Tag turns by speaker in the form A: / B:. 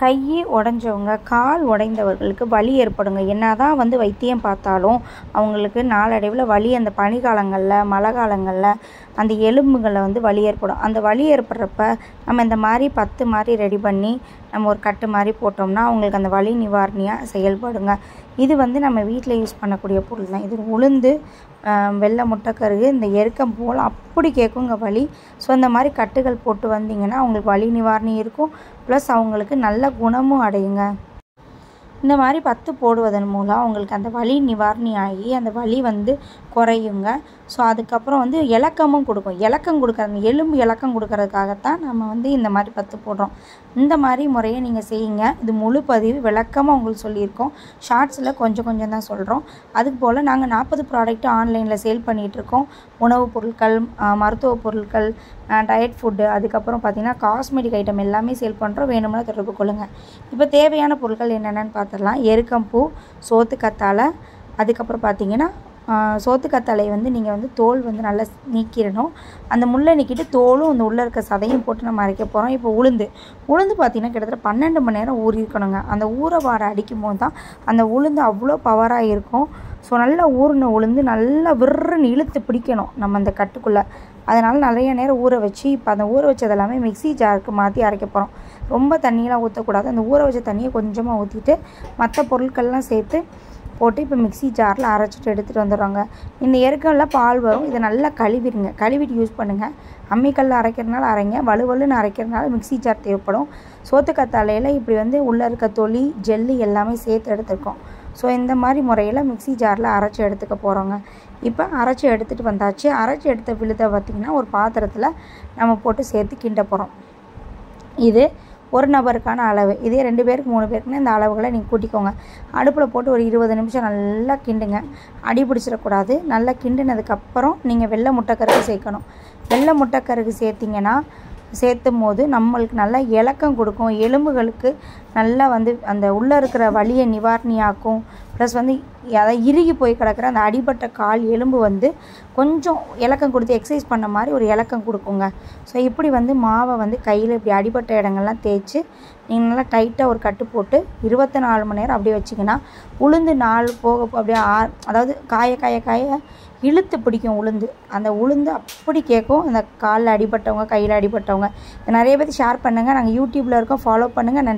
A: கை உடஞ்சவங்க கால் உடைந்தவர்களுக்கு வலி ஏற்படுங்க. என்னதான் வந்து வைத்தியம் பார்த்தாலும் அவங்களுக்கு நாளடைவில் வலி அந்த பனிக்காலங்களில் மழை காலங்களில் அந்த எலும்புகளில் வந்து வலி ஏற்படும். அந்த வலி ஏற்படுறப்ப நம்ம இந்த மாதிரி பத்து மாதிரி ரெடி பண்ணி நம்ம ஒரு கட்டு மாதிரி போட்டோம்னா அவங்களுக்கு அந்த வலி நிவாரணியாக செயல்படுங்க. இது வந்து நம்ம வீட்டில் யூஸ் பண்ணக்கூடிய பொருள் தான். இது உளுந்து வெள்ளை முட்டைக்கருகு இந்த எருக்கம் போல் அப்படி கேட்குங்க வலி. ஸோ இந்த மாதிரி கட்டுகள் போட்டு வந்தீங்கன்னா அவங்களுக்கு வலி நிவாரணி இருக்கும். ப்ளஸ் அவங்களுக்கு நல்ல குணமும் அடையுங்க. இந்த மாதிரி பத்து போடுவதன் மூலம் அவங்களுக்கு அந்த வலி நிவாரணி ஆகி அந்த வலி வந்து குறையுங்க. ஸோ அதுக்கப்புறம் வந்து இலக்கமும் கொடுக்கும். இலக்கம் கொடுக்குற அந்த எலும்பு இலக்கம் கொடுக்கறதுக்காகத்தான் நம்ம வந்து இந்த மாதிரி பத்து போடுறோம். இந்த மாதிரி முறையை நீங்கள் செய்யுங்க. இது முழு பதிவு விளக்கமாக உங்களுக்கு சொல்லியிருக்கோம். ஷார்ட்ஸில் கொஞ்சம் கொஞ்சம் தான் சொல்கிறோம் அதுக்கு போல் நாங்கள் நாற்பது ப்ராடக்ட்டு ஆன்லைனில் சேல் பண்ணிகிட்ருக்கோம் உணவுப் பொருட்கள் மருத்துவ பொருட்கள் டயட் ஃபுட்டு அதுக்கப்புறம் பார்த்திங்கன்னா காஸ்மெட்டிக் ஐட்டம் எல்லாமே சேல் பண்ணுறோம் வேணும்னா தொடர்பு கொள்ளுங்கள் இப்போ தேவையான பொருட்கள் என்னென்னு பார்த்துடலாம் எருக்கம்பூ சோத்துக்கத்தாழை அதுக்கப்புறம் பார்த்தீங்கன்னா சோத்து வந்து நீங்கள் வந்து தோல் வந்து நல்லா நீக்கிடணும். அந்த முள்ளை நீக்கிட்டு தோலும் அந்த உள்ளே இருக்க சதையும் போட்டு நம்ம அரைக்க போகிறோம் இப்போ உளுந்து. உளுந்து பார்த்திங்கன்னா கிட்டத்தட்ட பன்னெண்டு மணி நேரம் ஊறி இருக்கணுங்க. அந்த ஊற வாடை அடிக்கும் போது தான் அந்த உளுந்து அவ்வளோ பவராக இருக்கும். ஸோ நல்லா ஊறின உளுந்து நல்லா விர்ருன்னு இழுத்து பிடிக்கணும் நம்ம அந்த கட்டுக்குள்ளே. அதனால் நிறைய நேரம் ஊற வச்சு இப்போ அந்த ஊற வச்சது எல்லாமே மிக்ஸி ஜாருக்கு மாற்றி அரைக்க போகிறோம் ரொம்ப தண்ணியெலாம் ஊற்றக்கூடாது அந்த ஊற வச்ச தண்ணியை கொஞ்சமாக ஊற்றிட்டு மற்ற பொருட்கள்லாம் சேர்த்து போட்டு இப்போ மிக்ஸி ஜாரில் அரைச்சிட்டு எடுத்துகிட்டு வந்துடுறாங்க. இந்த எருக்கல்ல பால் வரும். இதை நல்லா கழுவிடுங்க. கழுவிட்டு யூஸ் பண்ணுங்கள் அம்மிக்கல்ல அரைக்கிறதுனால அரைங்க. வலுவலுன்னு அரைக்கிறதுனால மிக்ஸி ஜார் தேவைப்படும். சோத்துக்கத்தாழையில் இப்படி வந்து உள்ளே இருக்க தொலி ஜெல்லு எல்லாமே சேர்த்து எடுத்துருக்கோம். ஸோ இந்த மாதிரி முறையில் மிக்ஸி ஜாரில் அரைச்சி எடுத்துக்க போகிறோங்க இப்போ அரைச்சி எடுத்துகிட்டு வந்தாச்சு. அரைச்சி எடுத்த விழுதை பார்த்திங்கன்னா ஒரு பாத்திரத்தில் நம்ம போட்டு சேர்த்து கிண்ட போகிறோம் இது ஒரு நபருக்கான அளவு. இதே ரெண்டு பேருக்கு மூணு பேருக்குன்னா இந்த அளவுகளை நீங்கள் கூட்டிக்கோங்க. அடுப்பில் போட்டு ஒரு இருபது நிமிஷம் நல்லா கிண்டுங்க. அடி பிடிச்சிடக்கூடாது. நல்லா கிண்டினதுக்கப்புறம் நீங்கள் வெள்ளை முட்டைக்கருகு சேர்க்கணும். வெள்ளை முட்டைக்கருகு சேர்த்திங்கன்னா சேர்த்தும் போது நம்மளுக்கு நல்லா இலக்கம் கொடுக்கும். எலும்புகளுக்கு நல்லா வந்து அந்த உள்ளே இருக்கிற வலியை நிவாரணியாக்கும். ப்ளஸ் வந்து அதாவது இறுகி போய் கிடக்கிற அந்த அடிபட்ட கால் எலும்பு வந்து கொஞ்சம் இலக்கம் கொடுத்து எக்ஸசைஸ் பண்ண மாதிரி ஒரு இலக்கம் கொடுக்குங்க. ஸோ இப்படி வந்து மாவை வந்து கையில் இப்படி அடிபட்ட இடங்கள்லாம் தேய்ச்சி நீங்கள் நல்லா டைட்டாக ஒரு கட்டு போட்டு இருபத்தி நாலு மணி நேரம் அப்படியே வச்சிங்கன்னா உளுந்து நாள் போக போக அப்படியே ஆ அதாவது காய காய காய இழுத்து பிடிக்கும் உளுந்து. அந்த உளுந்து அப்படி கேட்கும். அந்த காலில் அடிபட்டவங்க கையில் அடிபட்டவங்க. இதை நிறைய பேர் ஷேர் பண்ணுங்கள் நாங்கள் யூடியூப்பில் இருக்கோம். ஃபாலோ பண்ணுங்கள் நன்றி.